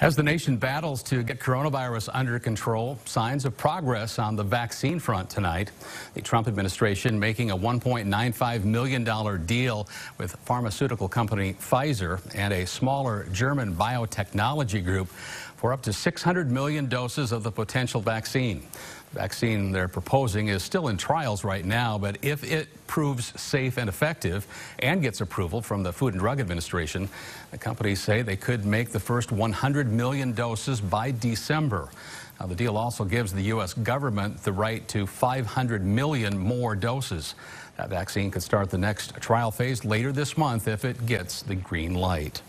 As the nation battles to get coronavirus under control, signs of progress on the vaccine front tonight. The Trump administration making a $1.95 million deal with pharmaceutical company Pfizer and a smaller German biotechnology group for up to 600 million doses of the potential vaccine. Vaccine they're proposing is still in trials right now, but if it proves safe and effective and gets approval from the Food and Drug Administration, the companies say they could make the first 100 million doses by December. Now, the deal also gives the U.S. government the right to 500 million more doses. That vaccine could start the next trial phase later this month if it gets the green light.